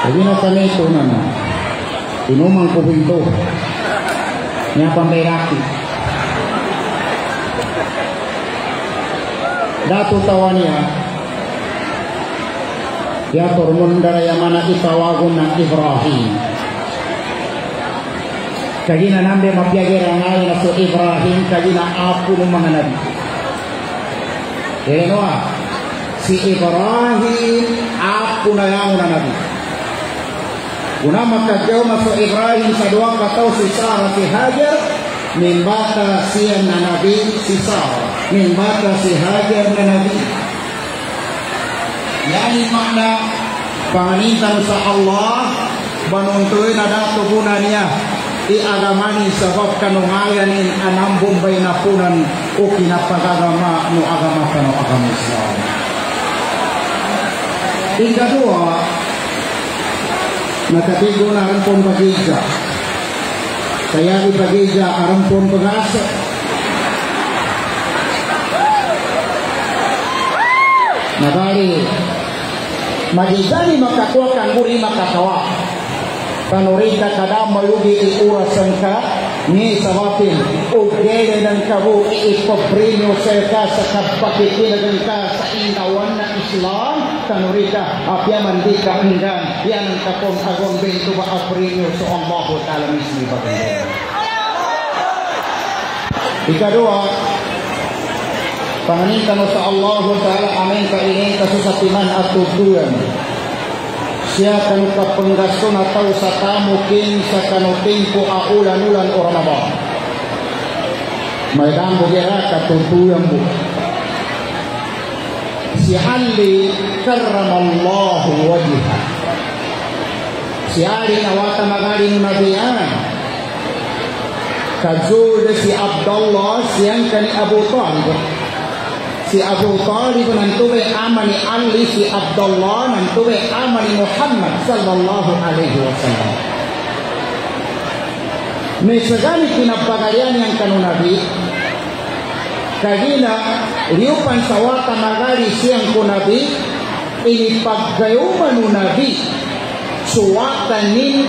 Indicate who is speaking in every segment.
Speaker 1: Jadi na kami ito na na. Inumang ko pinto. Niya pambayraki. Dato tawa niya. Ya turmun daraya mana itawagon ng Ibrahim. Kagina nambe mapyagira ngayon na so Ibrahim kagina apo ng mga nabi. Kaya si Ibrahim apo na yang na nabi. Una makagaw maso Ibrahim sa dua kataw si Hajar mimbata siya na nabi si Sarah mimbata si Hajar na nabi. Yani makna panganitan sa Allah banuntuin na dato puna niya iagamani sabab kanungayan in anam bombay na punan o kinapagagama no agama kano agama Islam. Ikadua, nakatigo na pong pagija. Kaya ipagija aram pong pag-asa. Nabali, magigani makakuha kang guri makakawa. Panurita kada malugi iurasan ka ni sa watin o gaya ng kabo iipoprinyo sa ka sa kapakitinan ka sa inawan na Islam. Tanurita apiaman di ka enggan yan ang kapong agong bento ba aprinyo sa Allah ta'ala mismo ba Ikaduha, panganin ka sa Allah ta'ala aming kaingin kasasatiman at tutuyan. Siya kanu kapenggasto na tau sa tamukin sa kanuting ko aulan-ulan o Ramadan. May dambo gira katutuyan mo. Si Ali karramallahu wajha. Si Ali nawata magaling nabiyan. Kajul si Abdullah siyang kani Abu Talib. Si Abu Talib nantuwe amani Ali si Abdullah nantuwe amani Muhammad sallallahu alaihi wasallam. Mesagani kinapagarian yang kanunabi kagina liupan sawata magari siyang kunabi ini paggayuman nabi suwata nin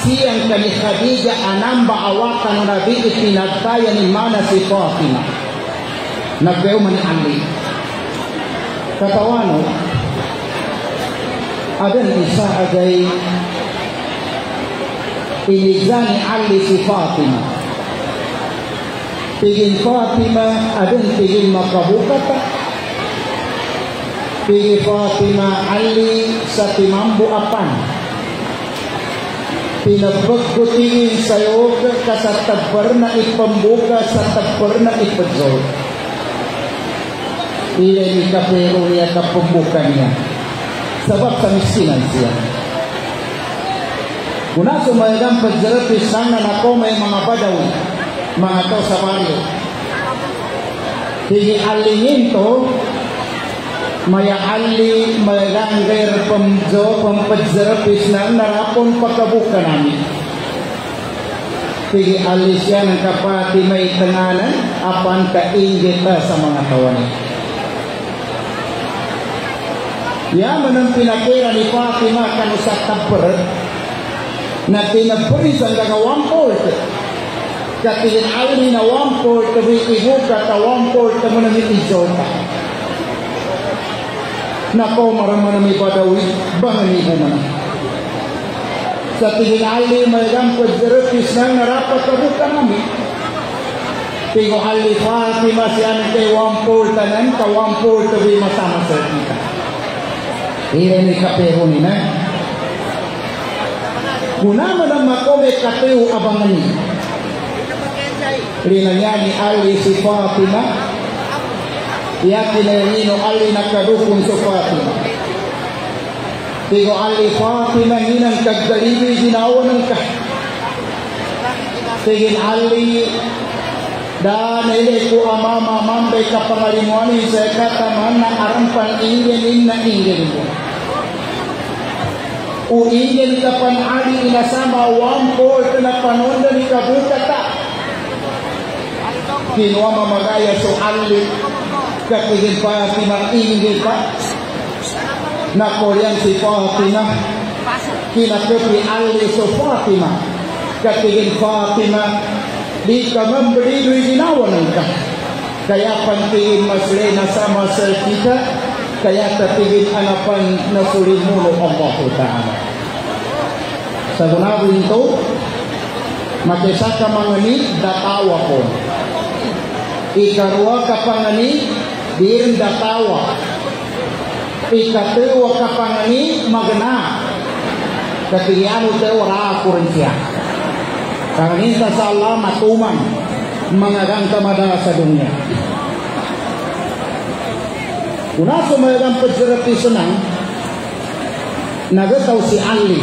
Speaker 1: siyang kani Khadijah anamba awakan nabi itinagkaya ni mana si Fatimah nagbayuman ni Ali. Katawano, adan isa agay inigza ni Ali si Fatima. Pigin Fatima, adan pigin makabuka pa. Pigin Fatima Ali sa timambu apan. Pinagpagkutingin sa'yo ka sa tagpar na ipambuka sa na ipadzol. Kapero niya kapumbukan niya. Sebab kemiskinan siya. Kuna sumayagam pagjarati sana na ko may mga badawi, mga to sa baryo. Alingin to, maya ali mayagangger pamjo pampagjarapis na narapon pagkabuka namin. Tigi ali siya ng kapati may tenganan, apan kaingit sa mga kawan Yaman ang pinakwira ni Fatima kanu sa tabarat na tinapulis ang daga one-fourth. Katilit alin na one-fourth kami ibuka ta one-fourth kami na mitijota. Nako maraman na may padawi, bangani ko man. Sa tingin alin may gampod zerapis na narapat kabuta namin. Tingo alifati masyan kay one-fourth na nang ka one-fourth kami masama sa tingin. Ile ni kapero ni na. Kunama na makome kapeo abangani. Linanyani Ali si Fatima. Yaki na nino Ali nakadukun sa Fatima. Tigo Ali Fatima hinang kagdalibi ginawa ng ka. Tigin Ali dan ile ko amama mambe kapangalimwani sa kata mana arampan ingin inna ingin mo. Uingin ka pan ali inasama one fourth na panonda ni kabukata. Kinuha mamagaya so ali kakigin pa si ingin pa na Korean si Fatima kinakapi ali so Fatima katigin Fatima Di ka man balidoy ginawanan ka. Kaya pantingin masle na sama sa kita, kaya tatigin anapan na sulin mo ng Allah Ta'ala. Sa gunago ito, makisa ka mangani, datawa ko. Ikarwa ka pangani, diin datawa. Ikatuwa ka pangani, magna. Katiyan mo tayo, wala ako rin siya. Karena insya Allah matuman mengagang kemada sa dunia. Kuna sumayagang pagserati senang, nagataw si Ali.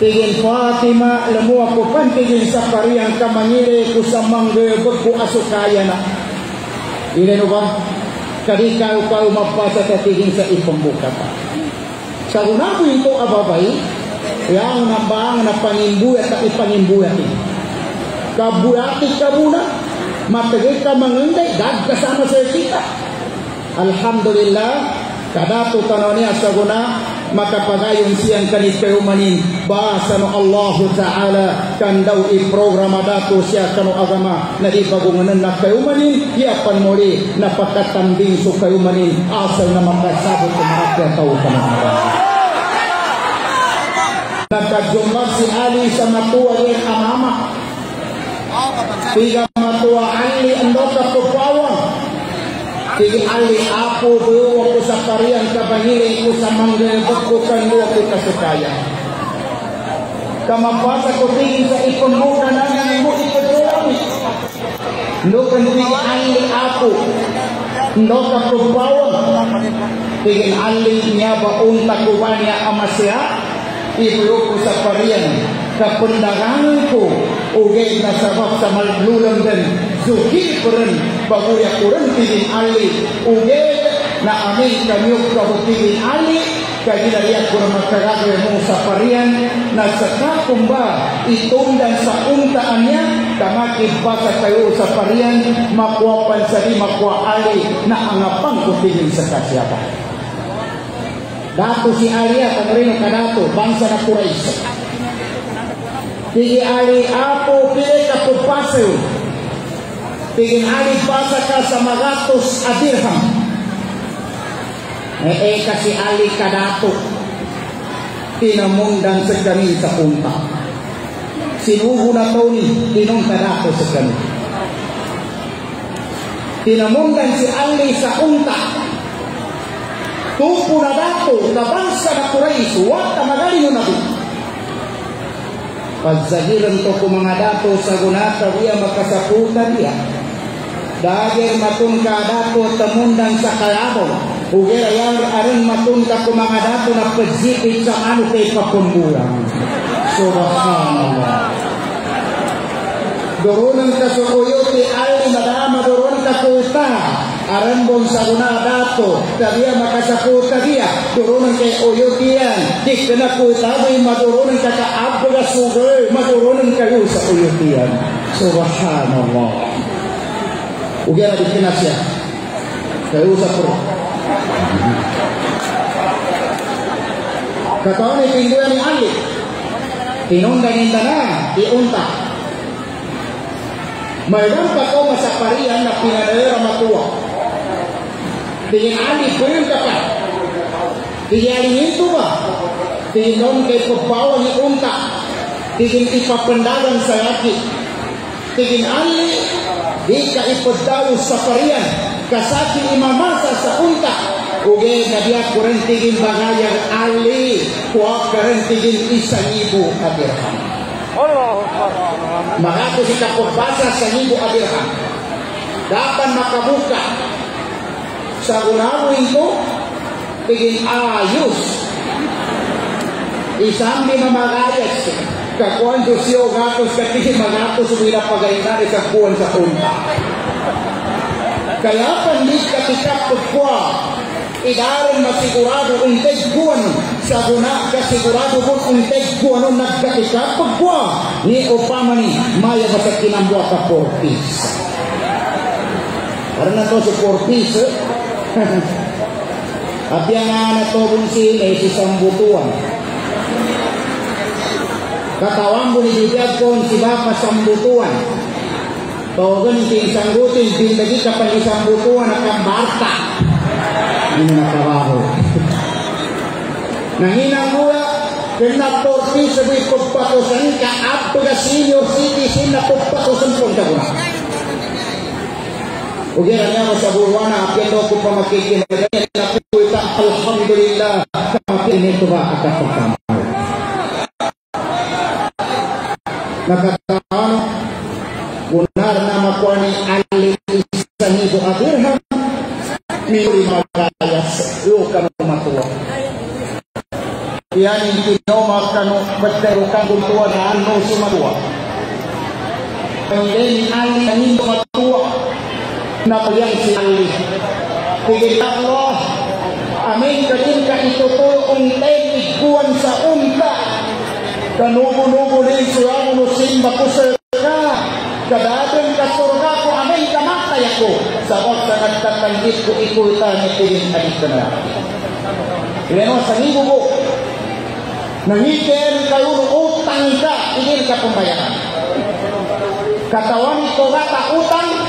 Speaker 1: Tigin Fatima, lamu ako pan tigin sa pariyang kamangire ko sa manggabag ko asukaya na. Ilan ba? Kadi ka pa umapasa sa tigin sa ipambuka pa. Sa una ko ito ababay, yang nambang na panimbuya at ipanimbuya ti. Kabuyati ka muna, matagay ka mangunday, dag kasama sa kita. Alhamdulillah, kadato tanaw niya sa guna, makapagayon siyang kanit kayo manin, basa no Allah Ta'ala, kan daw i-programa dato siya kano agama, na di bagunganan na kayo manin, hiyapan muli, napakatambing so kayo manin, asal na makasabot sa mga tao ka agama. Nagkajumbag si Ali sa matua rin amama. Tiga matua Ali ando ka pupawang. Tiga Ali apo buwa ko sa kariyan kabangili ko sa manggabot ko kanluwa ko kasukaya. Kamapasa ko tingin sa ipunmuka na nga mo ipatulang. Nukan tiga Ali apo. Ando ka pupawang. Tiga Ali niya ba unta kubanya amasya ibro ko sa pariyan kapundangan ko. Ugay na sabab sa maglulang din. Zuki ko rin baguya ko rin tigin ali. Ugay na amin kanyog kabutigin ali. Kagilariya ko na magkagagawin mo sa pariyan. Na sa kakumba itundan sa untaan niya. Kamakibasa kayo sa pariyan? Makuwapan sa di makuwa ali na angapang kutigin sa kasyapan Dato si Alia pemerintah kadato bangsa na Quraisy. Tigi Ali apo pili ka pupasel. Tigi Ali basa ka sa magatos adirham. Eh, eh kasi Ali kadato. Tinamundan sa kami sa punta. Sinuho na to ni tinong kadato sa kami. Tinamundan si Ali na bansa na Quraish, wata magali yun ako. Pagsahiran to ko mga dato sa gunata, iya makasaputan iya. Dahil matungka dato tamundang sa kalabo, Huwag ayar aring matungka ko mga dato na pagsipit sa ano kay pakumbulang. Subhanallah. Doron ang kasukuyo ti ay madama doron kakuta. Kuta arambong sa guna dato tabiya makasakuta dia turunan kay oyotian di kena kuta ay madurunan ka ka abga sugay madurunan kayo sa oyotian subhanallah. Ugyan na dikina siya kayo sa pro kataon ay pinduyan ni Ali tinundan yung na iunta Mayroon pa ko masaparian na pinadala matuwa dengan Ali pun dapat dengan Ali itu bah dengan ke pembawa ni unta. Dengan ipa pendagang sayaki dengan Ali jika ipadalu safarian kasati imamasa sa unta Uge na dia kurang tigin bagayang Ali kuwa kurang tigin isang ibu abirhan maka ako si kapupasa sa ibu abirhan dapat makabuka Sa kunapo ito, piging ayos. Isang di mamagayas. Ka cuando siyo gatos ka tingin manatos wala pagayinari sa kuwan sa punta. Kaya panlis ka tikapot ko idaron masigurado kung tegkuan sa guna ka sigurado kung kung tegkuan nung nagkakita pagkwa ni upamani maya ba sa kinambwa ka 4 piece para na to sa 4 piece eh. Abyangan at tobong sine si sambutuan. Katawang ko ni Bibiyag ko si Bapa sambutuan. Togan si sanggutin, bindagi ka pa ni sambutuan at ang barta. Hindi na trabaho. Nanginang mula, kena torti sabi ko pa ko sa ka, at pagka senior citizen na ko pa ko sa punta. Buwana, apyan ko pa makikimagay na po ita, alhamdulillah, kapag ito ba at kapagkama. Nakakano, Kunar nama kuani alim isanibu adirham Mili magayas Luka matua Yani kinoma kanu Betero kanggung tua na ano sumatua Pangilin ali anin matua Na na napayang sinabi. Pigilak mo, amin kanin ka ituturong tayig kuwan sa unta. Kanubo-nubo rin siya mo sin makusir ka. Kadatin ka ko, amin kamatay ako. Sa otra nagtatanggit ko ikuta ni Piling Adikana. Ilan mo, sa hibo ko, nangikin kayo utang ka, ingin ka pumbayaran. Katawan ko nga utang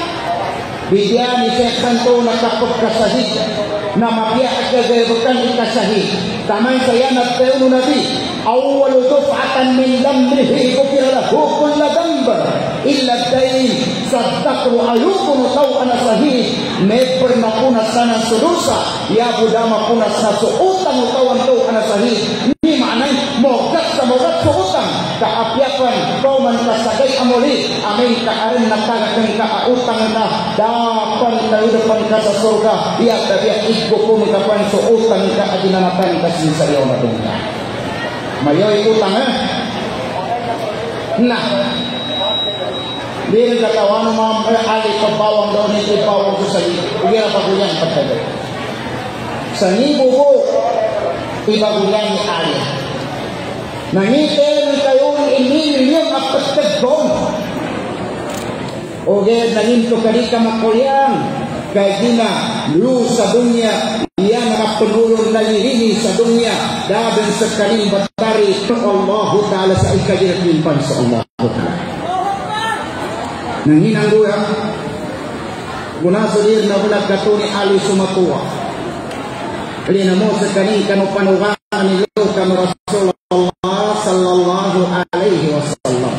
Speaker 1: Bigyan ni Sheikh Santo ng kapag kasahid na mabiyak ka gayrokan kasahid. Tamay saya أول دفعة من ذنبه غفر له كل ذنب إلا الدين صدقوا أيوب طوعا صحيح ما كنا سنة سدوسا يا بدا ما كنا سنة سؤوتا طوعا طوعا صحيح mogat sa mogat sa utang kaapyakan kau man kasagay amuli amin ka arin nakagakan ka utang na dapan kayo depan ka sa surga ya tabiya ikbo ko magapan sa utang ka adinanatan kasi sa iyo na tungka Mayo utang eh. Nah, Dili katawan eh, ali pabawang daw ni pabawang ko sa Ugira pa kuyan pagkaga. Sa nibo ko, ibagulan ni ali. Nangitin kayo ini niyang apagtagong. Ugira nanginto kadi ka makulyang. Kaya gina, lu sa dunya, ia nakapululong na ini sa dunya, daban sa kaling batari, Allah Ta'ala sa ikajirapimpan sa Allah Ta'ala. Nanginang dua, muna sudir na bulag katuni ali sumatua. Lina mo sa kaning kanu panugaan ni Lo kanu Rasulullah sallallahu alaihi wasallam.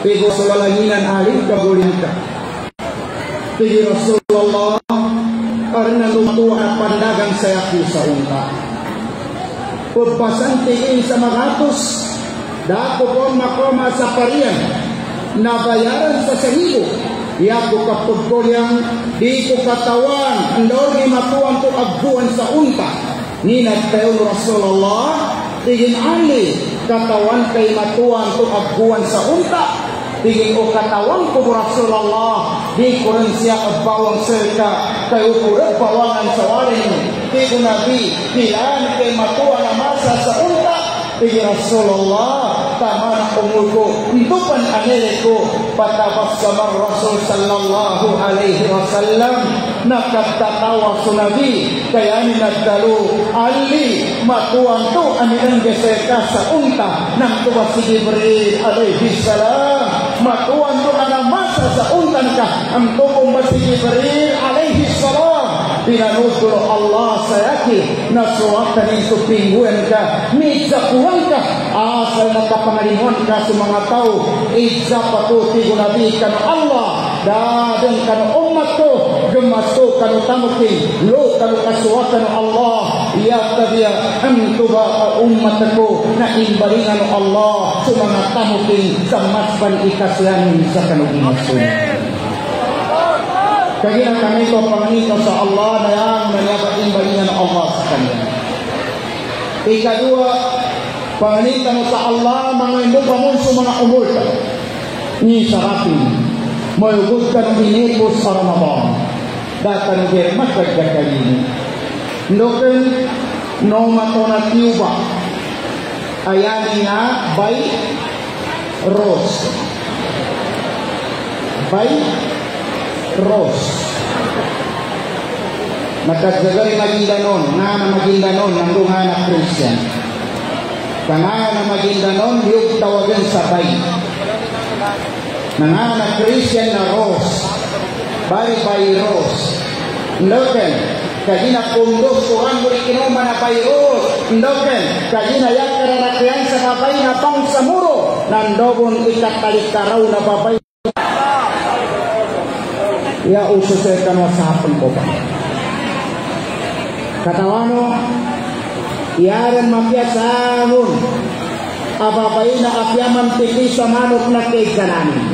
Speaker 1: Pigo sulalanginan ali kabulin ka. Pigi Rasulullah karena lutuan pandagang saya sa unta. Pagpasan tingin sa magatos, dako po makoma sa pariyan, nabayaran sa sahibo. Ya ko kapag yang di ko katawan, andor ni matuan ko agbuan sa unta. Ni nagtayo Rasulullah, tingin ali, katawan kay matuan ko agbuan sa unta, tingin o katawan ko Rasulullah. Di ko rin siya agbawang serka kayo ko rin bawangan sa walin di ko nabi pilaan kay matuwa na masa sa unta Igi Rasulullah tama na umul ko Intupan anili ko Patabas samar Rasul sallallahu alaihi wasallam. Nakatatawa sunabi Kaya ni nagdalo Ali matuan to Anilang geseka sa unta. Nang tuwa si Jibril alaihi salam. Matuan to na masa sa untan ka Ang tukong ba si Jibril alaihi salam bila nuzulu Allah sa yake na suwata ni supingue mga mitza ah, asal mata kapangalingon ka sa tahu, tao itza gunabi ka Allah. Dadang ka umat ko gumaso ka tamuti lo ka na kan Allah. Iya ka dia antuba umat ko na imbalingan Allah sa tamuti sa masban ikasyan sa kanugin kaya kami ko pangito sa Allah na yang nanyapatin balingan Allah sa kanya. Ikadua, panganita mo sa Allah mga mo sa mga umulta. Ni sarapin, mayugod ka ng inipos sa Ramadan. Data ng germat kagkakalini. Ndoken, no matona tiuba. Ayan nga, by Rose. By Ross. Matagdagay Maguindanon, nga na Maguindanon, nandung nga na Christian. Kanga na Maguindanon, yung tawagan sabay. Nga na Christian na Ross. Bari by Ross. Loken, kaji na kundos orang beri kinu mana payros. Loken, kaji na yakara na kriyan sa kabay na pang samuro. Nandobon ikat talitaraw na babay. Ya ususekan wasapan ko ba? Katawano, Yaran mapiasahon. Ababay na apyaman titi sa manok na kananin.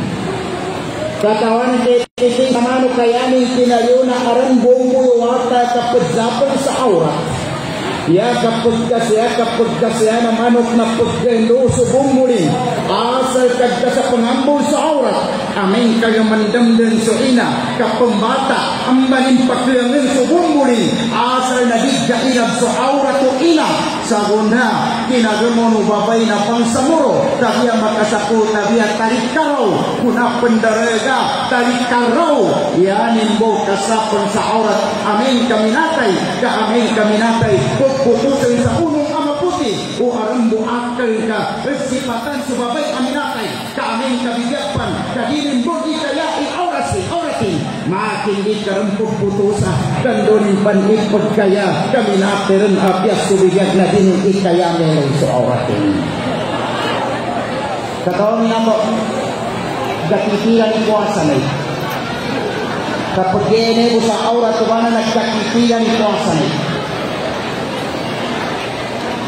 Speaker 1: Katawan titi sa manok kayanin tinayo na aran buong wata kapadzapon sa aura. Ya kapag kasya, kapag kasya na manok na pagkendo sa bumuli. asal kadta sa pangambol sa oras. Amin kayo mandamdan so ina kapumbata ambanin paklangin so bumbulin. Asal na digdainab so aura to ina. Sa guna kinagamono babay na pangsamuro tabiya makasako tabiya tarikaraw kuna pendaraga tarikaraw yanin mo kasapon sa oras amin kaminatay ka amin kami kaminatay. Puputusin sa unong ama puti o aram mo akal ka sipatan subabay aminatay ka aming kabigyapan kahinin mo di kaya i-aurasi aurati makin di karam puputusa kandonin panipod kaya. Kami natin abyas subigyan na din ikaya meron sa aurati Kataon na po, gatitilan ni kuasa na Kapag gene mo sa aura, tumana nagkakitilan ni kuasa na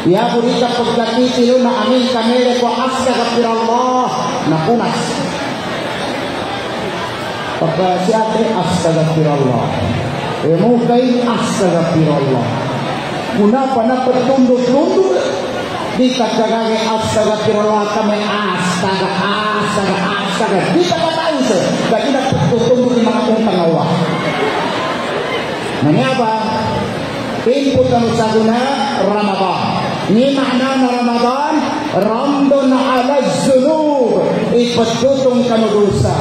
Speaker 1: Ya burita pagkakiti lo na amin kamere ko astagfirullah na punas. Pagka siya ay astagfirullah. E mo kay astagfirullah. Kuna pa na pagtundot-tundot. Di ka kagage astagfirullah kami astaga astaga astaga. Di ka patay sa. Dahil na pagtutundot ni mga kong pangawa. Nangyawa, input na sa guna, Ramadan. Ni makna na Ramadan, ramdon ala zunub, ipagtutong kanudusa.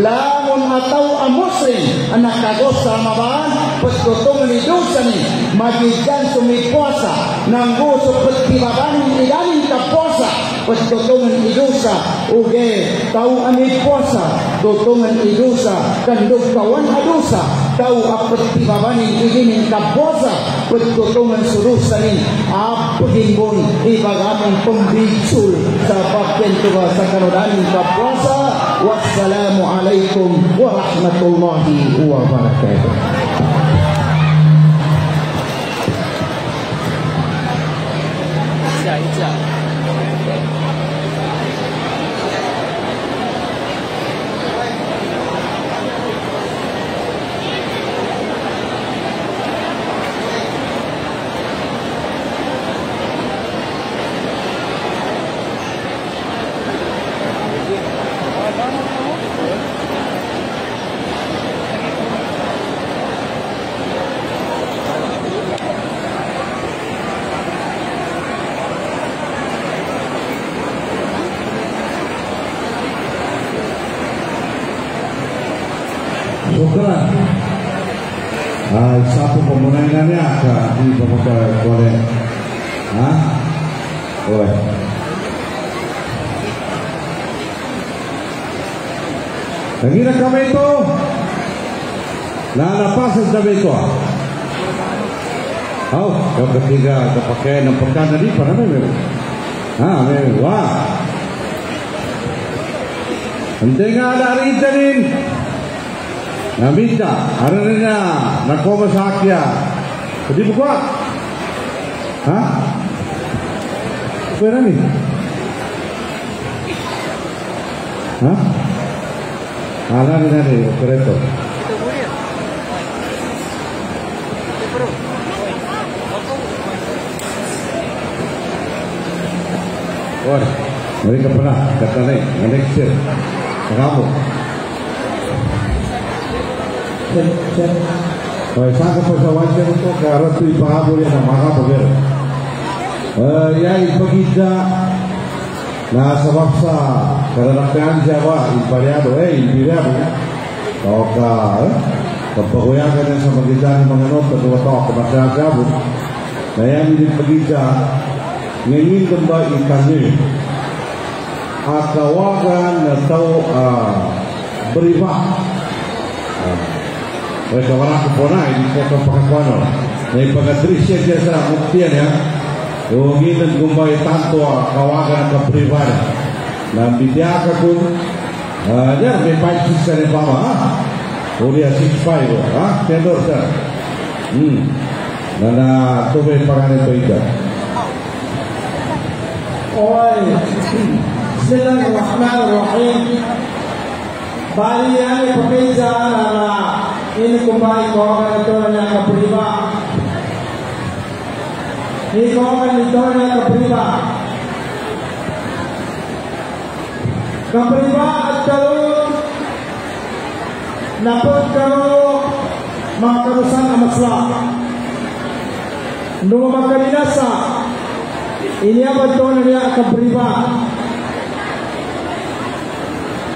Speaker 1: Lamun kon atau a muslim. Anak kagos sa mabaan pagkutong ni Diyos ani magigyan sumipuasa ng gusto pagkibabani ni daming kapuasa pagkutong ni Diyos uge tau ani puasa. Tutong idusa Diyos kandog kawan adusa tau tau a pagkibabani ni daming kapuasa surusan ni Diyos ani a pagkibon ibagamang pambisul sa pagkentuwa sa kanodaming kapuasa
Speaker 2: والسلام عليكم ورحمة الله وبركاته Yeah, yeah. Boleh. Lagi nak kami itu Nah, apa saja itu? Oh, yang ketiga, kepakai yang pekan tadi, pada mana? Ah, wah. Penting ada hari ini. Namita, Aranina, Nakoma Sakya. Pwede mo kwa? Ha? Bener nih? Hah? Alah bener nih, kereta. और मेरी कल्पना करता नहीं मैंने सिर राम वैसा का पैसा वाचन तो कारत विभाग हो या महाभगर Ya ipagida na sababsa karena kan jawa impariado eh impariado toka kapagoyakan yang sama kita ni mengenot kedua tok kepada jabu na yan din pagida ngingin kembali ikannya. Akawagan atau uh, beriba mereka orang kepona ini kota pakakuano Nih pagatrisya dia sa muktian ya Yung itin kumbay tanto kawagan ka pribada na bidyaka kung Yan, may five six sa rin pama, ha? Uli ha, ya, six five, ha? Tendor, sir. Hmm. Na ah, na, ito may parangin ito
Speaker 3: ito. Oy, sila Rahman Rahim, bali yan ipapinsa ah. na na inikumbay kawagan ang ito na niya Nicola Litonia Capriva. Capriva at Kalong Napot Kalong mga karusan amasla. Ini apa iniabad dia na niya Capriva.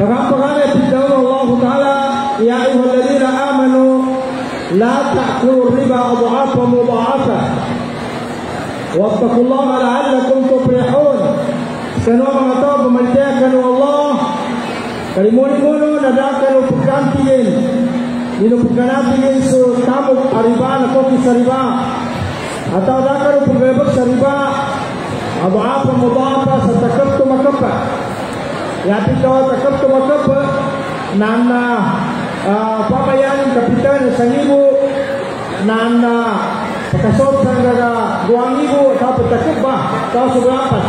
Speaker 3: yang ipitaw Allah Ta'ala, Ya ayuhalladina amanu, la ta'kul riba abu'afa mubu'afa. Wattaqullaha la'allakum tuflihun. Kanu mengatakan pemantiakan Allah. Kalimun-mun adakan upekantiin. Ini upekanatiin su tamu ariba nakoti sariba. Atau adakan upegabak sariba. Abu apa mudhafa satakabtu makabba. Yaitu kalau takabtu makabba. Nana eh, papayan kapitan sa libo na na Maka sop sangga ka guangi ko sa bah? ba sa sugrapas.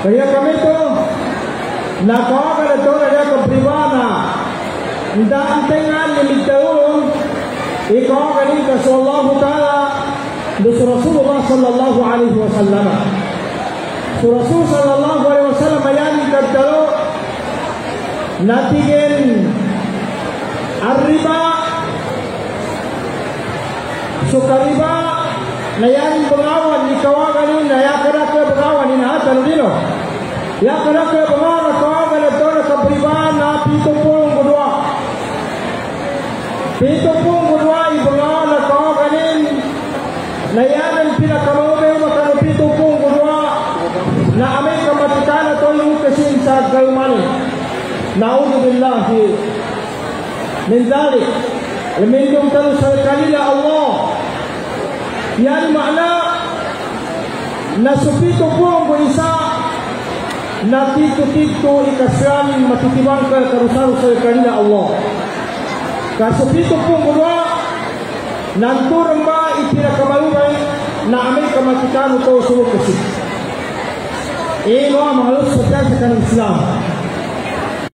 Speaker 3: Kaya kami tu nak kawa ka na to na ka priwa na hindi ang tingnan ikaw ka ni ka sa Allah ta'ala do Rasulullah sallallahu alaihi Wasallam. sa Rasul sallallahu alaihi Wasallam sallam ayan ni kagdalo natigil arriba sukariba na yari pengawal di kawagan ini, na yang kerak ke pengawal ini, hati lu dino. Yang kerak ke pengawal di kawagan itu adalah kepribadian api tumpulung kedua. Api tumpulung kedua di pengawal di kawagan ini, na yari pina kerobe makan api tumpulung kedua, na amin kematian atau yang kesin saat kelman. Naudzubillahi. Menjadi. Lemindung terus sekali ya Allah yani makna na supito buang buisa na titu titu ikasrani matitibangkar karusaru saya kerana Allah. Ka supito buang buwa nantu remba ikira kamarubay na amin kamakitanu to suruh ini eh, wa mahalus setiap sekarang Islam.